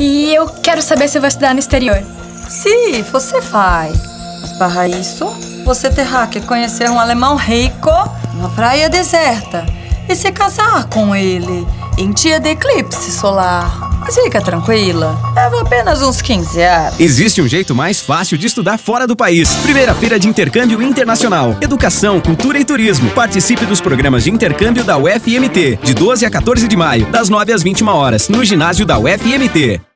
E eu quero saber se vai estudar no exterior. Sim, você vai. Mas para isso, você terá que conhecer um alemão rico na praia deserta e se casar com ele em dia de eclipse solar. Mas fica tranquila, leva apenas uns 15 anos. Existe um jeito mais fácil de estudar fora do país. Primeira feira de intercâmbio internacional. Educação, cultura e turismo. Participe dos programas de intercâmbio da UFMT, de 12 a 14 de maio, das 9 às 21 horas, no ginásio da UFMT.